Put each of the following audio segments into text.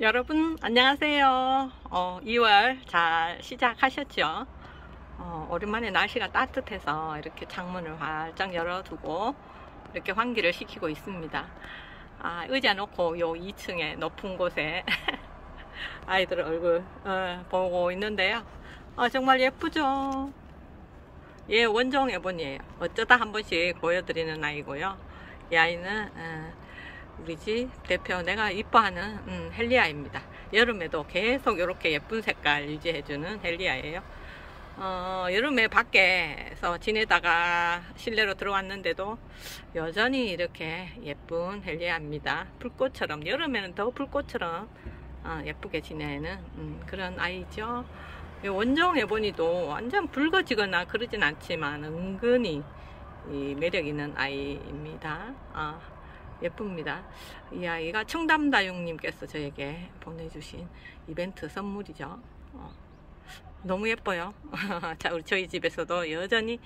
여러분 안녕하세요. 어, 2월 잘 시작하셨죠? 어, 오랜만에 날씨가 따뜻해서 이렇게 창문을 활짝 열어두고 이렇게 환기를 시키고 있습니다. 아, 의자 놓고 요 2층에 높은 곳에 아이들 얼굴 어, 보고 있는데요. 어, 정말 예쁘죠? 얘 원종 애본이에요. 어쩌다 한 번씩 보여드리는 아이고요. 이 아이는 어, 우리 집 대표 내가 이뻐하는 음, 헬리아입니다. 여름에도 계속 이렇게 예쁜 색깔 유지해주는 헬리아예요. 어, 여름에 밖에서 지내다가 실내로 들어왔는데도 여전히 이렇게 예쁜 헬리아입니다. 불꽃처럼 여름에는 더 불꽃처럼 어, 예쁘게 지내는 음, 그런 아이죠. 원정 에보니도 완전 붉어지거나 그러진 않지만 은근히 매력 있는 아이입니다. 어. 예쁩니다. 이 아이가 청담다육님께서 저에게 보내주신 이벤트 선물이죠. 어, 너무 예뻐요. 자, 우리 저희 집에서도 여전히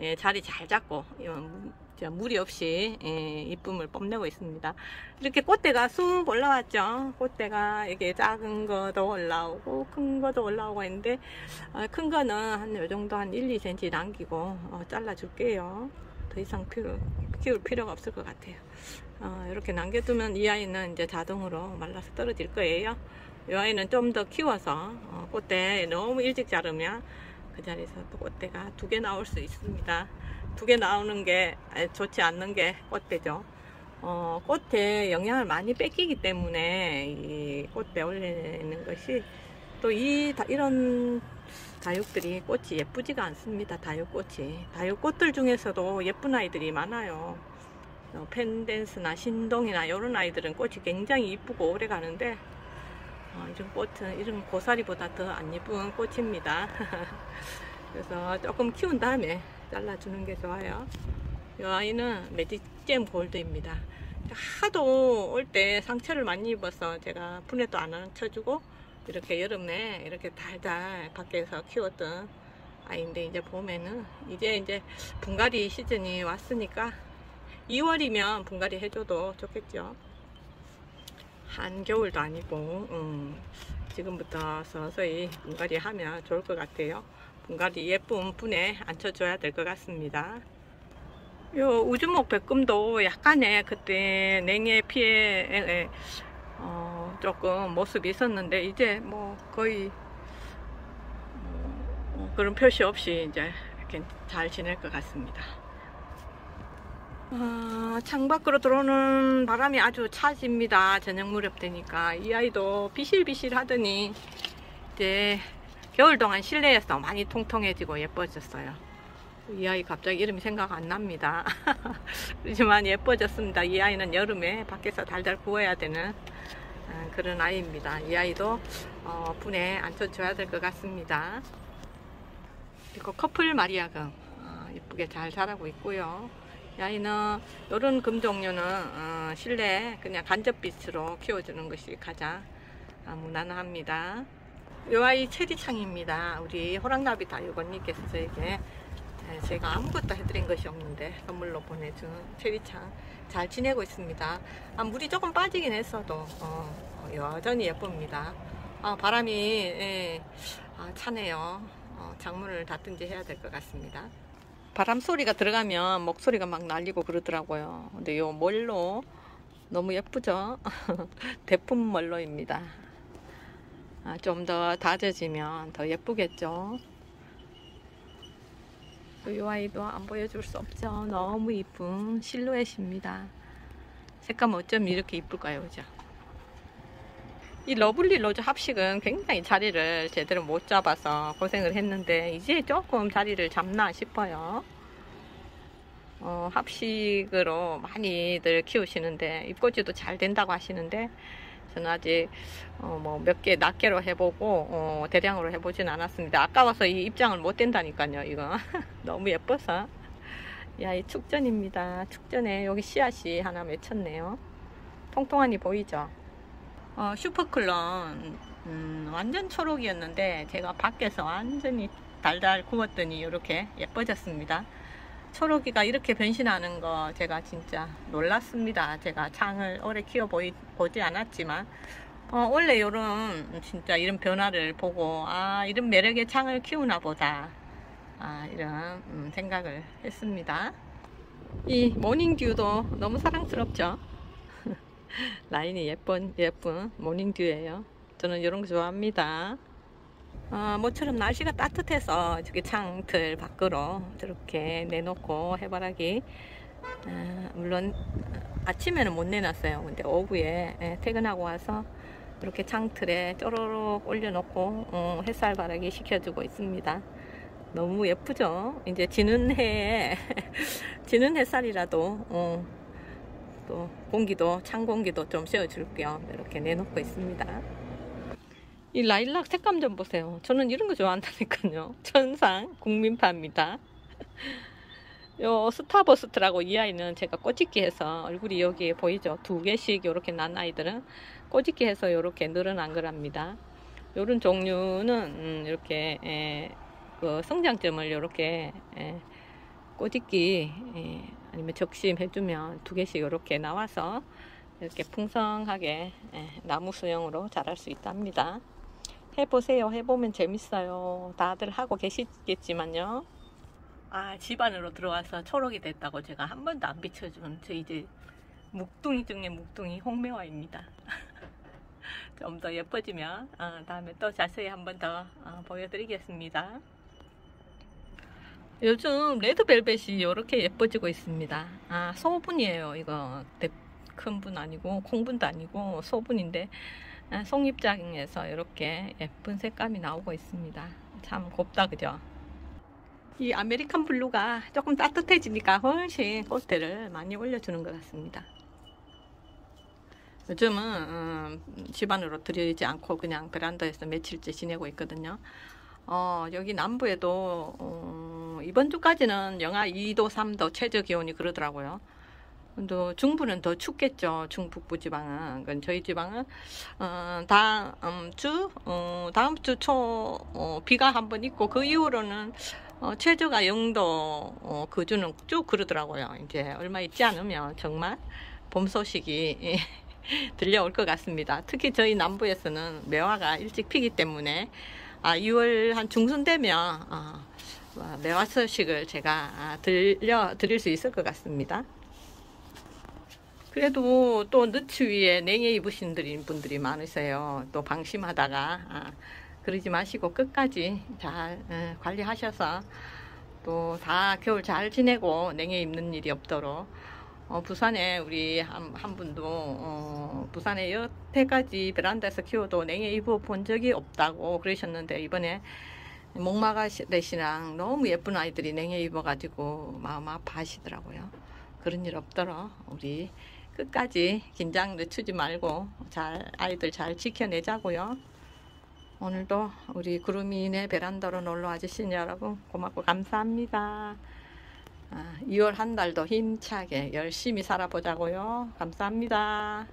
예, 자리 잘 잡고 무리 없이 예, 이쁨을 뽐내고 있습니다. 이렇게 꽃대가 쑥 올라왔죠. 꽃대가 이게 작은 것도 올라오고 큰 것도 올라오고 있는데 어, 큰 거는 한 요 정도 한 1, 2cm 남기고 어, 잘라 줄게요. 더 이상 필요, 키울 필요가 없을 것 같아요. 어, 이렇게 남겨두면 이 아이는 이제 자동으로 말라서 떨어질 거예요. 이 아이는 좀 더 키워서 어, 꽃대 너무 일찍 자르면 그 자리에서 또 꽃대가 두 개 나올 수 있습니다. 두 개 나오는 게 좋지 않는 게 꽃대죠. 어, 꽃에 영양을 많이 뺏기기 때문에 이 꽃대 올리는 것이 또 이 이런 다육들이 꽃이 예쁘지가 않습니다. 다육꽃이. 다육꽃들 중에서도 예쁜 아이들이 많아요. 어, 펜댄스나 신동이나 이런 아이들은 꽃이 굉장히 이쁘고 오래 가는데 어, 이런 꽃은 이런 고사리보다 더 안 예쁜 꽃입니다. 그래서 조금 키운 다음에 잘라주는 게 좋아요. 이 아이는 매직잼 골드입니다. 하도 올 때 상처를 많이 입어서 제가 분해도 안 쳐주고 이렇게 여름에 이렇게 달달 밖에서 키웠던 아이인데 이제 봄에는 이제 이제 분갈이 시즌이 왔으니까 2월이면 분갈이 해줘도 좋겠죠. 한겨울도 아니고 음, 지금부터 서서히 분갈이 하면 좋을 것 같아요. 분갈이 예쁜 분에 앉혀줘야 될 것 같습니다. 요 우주목 백금도 약간의 그때 냉해 피해 어, 조금 모습이 있었는데 이제 뭐 거의 뭐 그런 표시 없이 이제 이렇게 잘 지낼 것 같습니다. 어, 창밖으로 들어오는 바람이 아주 차집니다. 저녁 무렵 되니까 이 아이도 비실비실 하더니 이제 겨울 동안 실내에서 많이 통통해지고 예뻐졌어요. 이 아이 갑자기 이름이 생각 안 납니다. 그렇지만 예뻐졌습니다. 이 아이는 여름에 밖에서 달달 구워야 되는 아, 그런 아이입니다. 이 아이도 어, 분에 앉혀줘야 될 것 같습니다. 그리고 커플 마리아금 어, 이쁘게 잘 자라고 있고요. 이 아이는 이런 금 종류는 어, 실내 그냥 간접빛으로 키워주는 것이 가장 어, 무난합니다. 이 아이 체리창입니다. 우리 호랑나비 다육원님께서 저에게 네, 제가 아무것도 해드린 것이 없는데 선물로 보내준 체리창 잘 지내고 있습니다. 아, 물이 조금 빠지긴 했어도 어, 어, 여전히 예쁩니다. 아, 바람이 예, 아, 차네요. 어, 창문을 닫든지 해야 될 것 같습니다. 바람 소리가 들어가면 목소리가 막 날리고 그러더라고요. 근데 요 멀로 너무 예쁘죠? 대품 멀로입니다. 아, 좀 더 다져지면 더 예쁘겠죠? 이 아이도 안 보여줄 수 없죠. 너무 이쁜 실루엣입니다. 색감 어쩜 이렇게 이쁠까요? 그죠? 이 Lovely Rose 합식은 굉장히 자리를 제대로 못 잡아서 고생을 했는데 이제 조금 자리를 잡나 싶어요. 어, 합식으로 많이들 키우시는데 잎꽂이도 잘 된다고 하시는데 저는 아직 어, 뭐몇 개 낱개로 해보고 어, 대량으로 해보진 않았습니다. 아까워서 이 잎장을 못 뗀다니까요. 이거 너무 예뻐서 야 이 축전입니다. 축전에 여기 씨앗이 하나 맺혔네요. 통통하니 보이죠? 어, 슈퍼클론 음, 완전 초록이었는데 제가 밖에서 완전히 달달 구웠더니 이렇게 예뻐졌습니다. 초록이가 이렇게 변신하는 거 제가 진짜 놀랐습니다. 제가 창을 오래 키워보지 않았지만. 어, 원래 이런 진짜 이런 변화를 보고 아 이런 매력의 창을 키우나 보다. 아 이런 음, 생각을 했습니다. 이 모닝듀도 너무 사랑스럽죠? 라인이 예쁜 예쁜 모닝듀예요. 저는 이런 거 좋아합니다 어, 모처럼 날씨가 따뜻해서 저기 창틀 밖으로 저렇게 내놓고 해바라기 아, 물론 아침에는 못 내놨어요. 근데 오후에 예, 퇴근하고 와서 이렇게 창틀에 쪼로록 올려놓고 어, 햇살 바라기 시켜주고 있습니다. 너무 예쁘죠? 이제 지는 해에 지는 햇살이라도 어, 또 공기도 찬 공기도 좀 쐬어줄 겸 이렇게 내놓고 있습니다 이 라일락 색감 좀 보세요. 저는 이런 거 좋아한다니까요. 천상 국민파입니다. 요 스타버스트라고 이 아이는 제가 꼬집기 해서 얼굴이 여기에 보이죠? 두 개씩 이렇게 난 아이들은 꼬집기 해서 이렇게 늘어난 거랍니다. 요런 종류는 음, 이렇게 에, 그 성장점을 이렇게 에, 꼬집기 에, 아니면 적심 해주면 두 개씩 이렇게 나와서 이렇게 풍성하게 에, 나무 수영으로 자랄 수 있답니다 해보세요. 해보면 재밌어요. 다들 하고 계시겠지만요. 아 집 안으로 들어와서 초록이 됐다고 제가 한 번도 안 비춰준 저 이제 묵둥이 중에 묵둥이 홍매화입니다. 좀 더 예뻐지면 어, 다음에 또 자세히 한 번 더 어, 보여드리겠습니다. 요즘 Red Velvet이 이렇게 예뻐지고 있습니다. 아 소분이에요. 이거 큰 분 아니고 콩분도 아니고 소분인데 아, 속잎장에서 이렇게 예쁜 색감이 나오고 있습니다 참 곱다 그죠 이 American Blue가 조금 따뜻해지니까 훨씬 꽃대를 많이 올려주는 것 같습니다. 요즘은 음, 집안으로 들여오지 않고 그냥 베란다에서 며칠째 지내고 있거든요. 어, 여기 남부에도 어, 이번 주까지는 영하 2도, 3도 최저 기온이 그러더라고요. 또 중부는 더 춥겠죠. 중북부 지방은. 그건 저희 지방은 어, 다음 주 어, 다음 주초 어, 비가 한 번 있고 그 이후로는 어, 최저가 0도 어, 그 주는 쭉 그러더라고요. 이제 얼마 있지 않으면 정말 봄 소식이 들려올 것 같습니다. 특히 저희 남부에서는 매화가 일찍 피기 때문에 아, 2월 한 중순 되면 어, 매화 소식을 제가 아, 들려 드릴 수 있을 것 같습니다. 그래도 또 너츠 위에 냉해 입으신 분들이 많으세요. 또 방심하다가 아, 그러지 마시고 끝까지 잘 에, 관리하셔서 또 다 겨울 잘 지내고 냉해 입는 일이 없도록 어, 부산에 우리 한, 한 분도 어, 부산에 여태까지 베란다에서 키워도 냉해 입어 본 적이 없다고 그러셨는데 이번에 목마가대시랑 너무 예쁜 아이들이 냉해 입어가지고 마음 아파하시더라고요. 그런 일 없도록 우리 끝까지 긴장 늦추지 말고 잘 아이들 잘 지켜내자고요. 오늘도 우리 구름이네 베란다로 놀러 와주신 여러분 고맙고 감사합니다. 아, 2월 한 달도 힘차게 열심히 살아보자고요. 감사합니다.